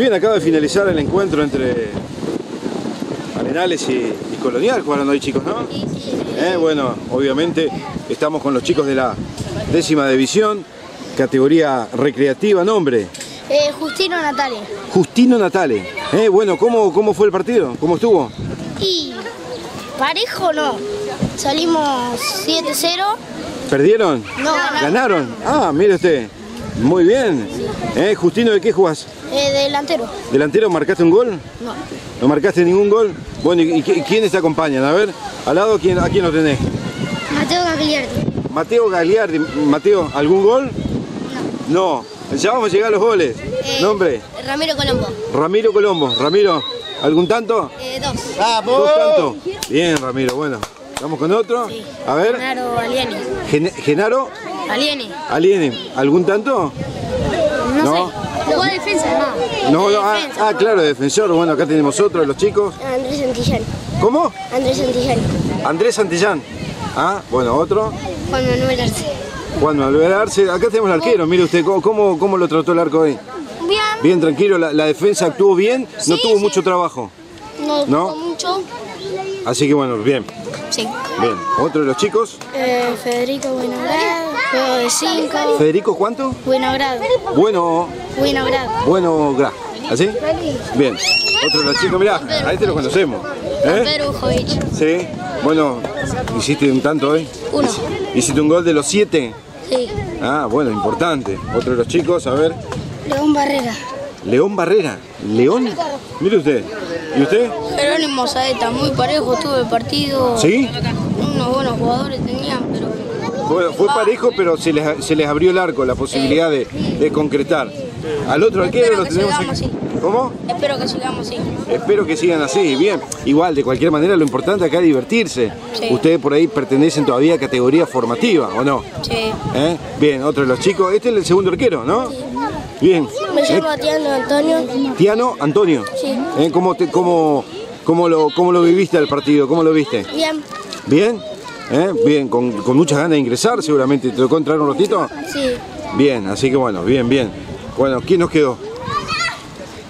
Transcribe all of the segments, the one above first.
Bien, acaba de finalizar el encuentro entre Arenales y, y Colonial. Jugaron hoy chicos, ¿no? Eh, Bueno, obviamente estamos con los chicos de la décima división, categoría recreativa, nombre. Eh, Justino Natalia. Justino Natale. Eh, bueno, ¿cómo, ¿cómo fue el partido? ¿Cómo estuvo? Y parejo no. Salimos 7-0. ¿Perdieron? No, ganaron. ¿Ganaron? Ah, mire usted. Muy bien. Eh, Justino, ¿de qué jugás? Eh, delantero. ¿Delantero marcaste un gol? No. ¿No marcaste ningún gol? Bueno, ¿y, y qui- quiénes te acompañan? A ver, al lado, ¿quién, ¿a quién lo tenés? Mateo Gagliardi. Mateo Gagliardi. Mateo, ¿algún gol? No. Ya vamos a llegar a los goles. Nombre, Ramiro Colombo. Ramiro Colombo. Ramiro, ¿algún tanto? Eh, dos. ¿Dos tantos? Bien, Ramiro, bueno. Vamos con otro. A ver, Genaro Alieni. Gen- Genaro Alieni. Aliene, ¿algún tanto? No, No. sé. Jugó defensa, no. No, no, ah, defensa. ah, claro, defensor. Bueno, acá tenemos otro de los chicos. Andrés Santillán. ¿Cómo? Andrés Santillán. Andrés Santillán. Ah, bueno, otro. Juan Manuel Arce. Juan Manuel Arce. Acá tenemos al arquero. Mire usted, ¿cómo- ¿cómo, lo trató el arco hoy? Bien. Bien, tranquilo. La, la defensa actuó bien. No Sí, tuvo sí. mucho trabajo. No, ¿No? mucho. Así que bueno, bien. Sí. Bien. Otro de los chicos. Eh, Federico Buenogrado. Juego de 5. Federico, ¿cuánto? Buenogrado. Bueno, Buenogrado. bueno, gra. ¿Así? Bien. Otro de los chicos, mirá, a este lo conocemos. ¿Eh? Sí. Bueno, hiciste un tanto hoy. Uno. Hiciste un gol de los siete. Sí. Ah, bueno, importante. Otro de los chicos, a ver. León Barrera. León Barrera. León. Mire usted. ¿Y usted? Jerónimo Saeta, muy parejo, tuve el partido. ¿Sí? Unos buenos jugadores tenían, pero Fue, fue parejo, pero se les, se les abrió el arco, la posibilidad de, de concretar. Al otro arquero lo tenemos aquí. así. ¿Cómo? espero que sigamos así. Espero que sigan así, bien. Igual, de cualquier manera, lo importante acá es divertirse. Sí. Ustedes por ahí pertenecen todavía a categoría formativa, ¿o no? Sí. ¿Eh? Bien, otro de los chicos. Este es el segundo arquero, ¿no? Bien. Me ¿Eh? llamo Tiano Antonio. Tiano Antonio. Sí. ¿Eh? ¿Cómo, te, cómo, cómo, lo, ¿Cómo lo viviste al partido? ¿Cómo lo viste? Bien. ¿Bien? ¿Eh? Bien, con, con muchas ganas de ingresar seguramente. ¿Te tocó entrar un ratito? Sí. Bien, así que bueno, bien, bien. Bueno, ¿quién nos quedó?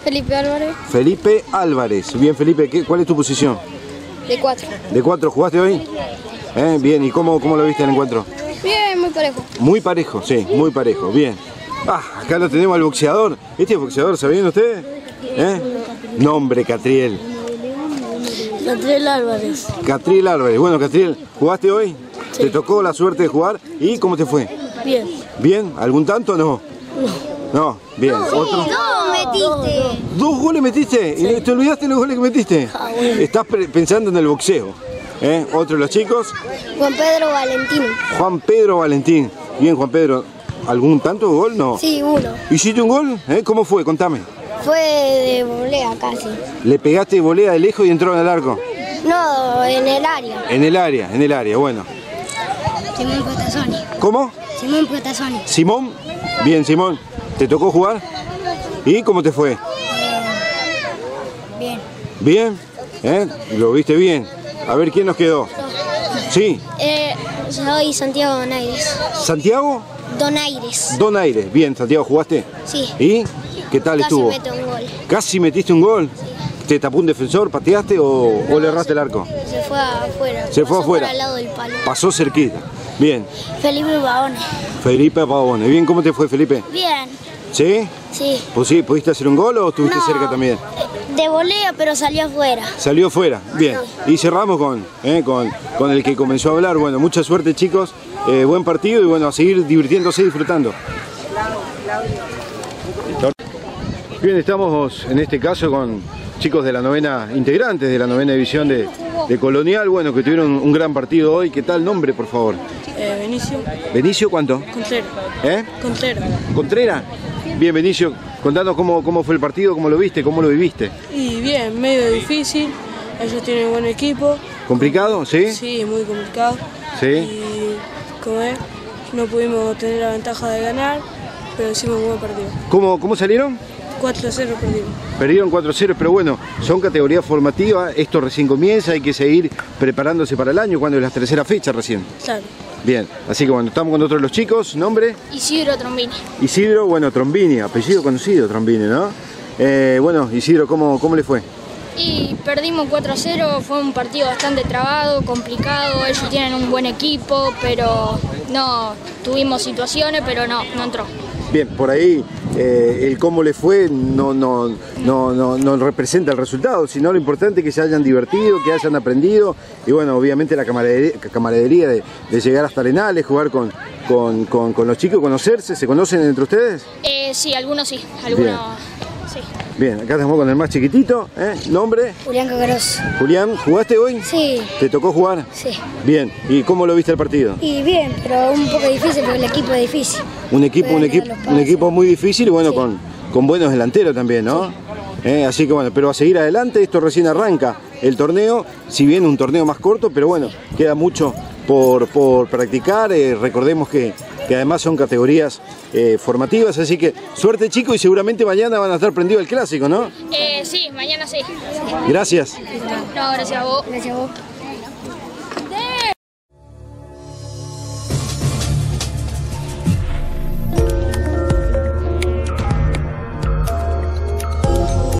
Felipe Álvarez, Felipe Álvarez. Bien, Felipe, ¿qué- ¿cuál es tu posición? de 4. ¿De cuatro jugaste hoy? ¿Eh? Bien, ¿y cómo, cómo lo viste el encuentro? Bien, muy parejo. Muy parejo, sí, muy parejo, bien. Ah, acá lo tenemos al boxeador. ¿Este es boxeador, ¿sabían ustedes? ¿Eh? Nombre, Catriel. Gabriel Álvarez. Catriel Álvarez. Bueno, Catriel, ¿jugaste hoy? ¿Te tocó la suerte de jugar? ¿Y cómo te fue? Bien. ¿Bien? ¿Algún tanto o no? No, bien. ¿Otro? No, metiste. ¿Dos goles metiste? ¿Y te olvidaste los goles que metiste? Estás pre- pensando en el boxeo. ¿Eh? Otro de los chicos, Juan Pedro Valentino. Juan Pedro Valentín. Bien, Juan Pedro. ¿Algún tanto gol? No. Sí, uno. ¿Hiciste un gol? ¿Eh? ¿Cómo fue? Contame. Fue de volea casi. Le pegaste volea de lejos y entró en el arco. No, en el área. En el área, en el área, bueno. Simón Puetasoni. ¿Cómo? Simón Puetasoni. ¿Simón? Bien, Simón. ¿Te tocó jugar? ¿Y cómo te fue? Bien. ¿Bien? ¿Eh? ¿Lo viste bien? A ver, ¿quién nos quedó? Sí. Eh, soy Santiago Donaires. ¿Santiago? Donaires. Donaires. Bien, Santiago, ¿jugaste? Sí. ¿Y qué tal Casi estuvo? meto un gol. ¿Casi metiste un gol? ¿Te tapó un defensor? ¿Pateaste o, o le erraste el arco? Se fue afuera. Se fue Pasó afuera. Por al lado del palo. Pasó cerquita. Bien. Felipe Baone. Felipe Pavone. Bien, ¿cómo te fue, Felipe? Bien. ¿Sí? Sí. Pues sí, ¿pudiste hacer un gol o estuviste No, cerca también? De volea, pero salió afuera. Salió fuera. Bien. Y cerramos con, eh, con, con el que comenzó a hablar. Bueno, mucha suerte, chicos. Eh, buen partido y bueno, a seguir divirtiéndose y disfrutando. Bien, estamos en este caso con chicos de la novena, integrantes de la novena división de, de Colonial, bueno, que tuvieron un gran partido hoy. ¿Qué tal nombre, por favor? Eh, Benicio Benicio, ¿cuánto? Contreras. ¿Eh? Contreras. Contreras. Bien, Benicio, contanos cómo, cómo fue el partido, cómo lo viste, cómo lo viviste. Y bien, medio difícil. Ellos tienen buen equipo. ¿Complicado? ¿Sí? Sí, muy complicado. Sí. Y como es, no pudimos tener la ventaja de ganar, pero hicimos un buen partido. ¿Cómo, cómo salieron? 4 a 0 perdimos. Perdieron 4-0, pero bueno, son categorías formativas, esto recién comienza, hay que seguir preparándose para el año, cuando es la tercera fecha recién. Claro. Bien, así que bueno, estamos con otro de los chicos, nombre, Isidro Trombini. Isidro, bueno, Trombini, apellido conocido Trombini, ¿no? Eh, bueno, Isidro, ¿cómo, ¿cómo le fue? Y perdimos 4 a 0, fue un partido bastante trabado, complicado, ellos tienen un buen equipo, pero no, tuvimos situaciones, pero no, no entró. Bien, por ahí eh, el cómo le fue no, no, no, no, no representa el resultado, sino lo importante es que se hayan divertido, que hayan aprendido y bueno, obviamente la camaradería, camaradería de, de llegar hasta Arenales, jugar con, con, con, con los chicos, conocerse, ¿se conocen entre ustedes? Eh, sí, algunos sí, algunos sí. Bien, acá estamos con el más chiquitito, ¿eh? ¿Nombre? Julián Cacaros. Julián, ¿jugaste hoy? Sí, ¿Te tocó jugar? sí. Bien, ¿y cómo lo viste el partido? Y bien, pero un poco difícil porque el equipo es difícil. Un equipo, un equipo, un equipo muy difícil y bueno, Sí. con, con buenos delanteros también, ¿no? Eh, así que bueno, pero a seguir adelante, esto recién arranca el torneo, si bien un torneo más corto, pero bueno, queda mucho por, por practicar, eh, recordemos que, que además son categorías eh, formativas, así que suerte chicos y seguramente mañana van a estar prendidos el clásico, ¿no? Eh, sí, mañana sí. Gracias. No, gracias a vos. Gracias a vos.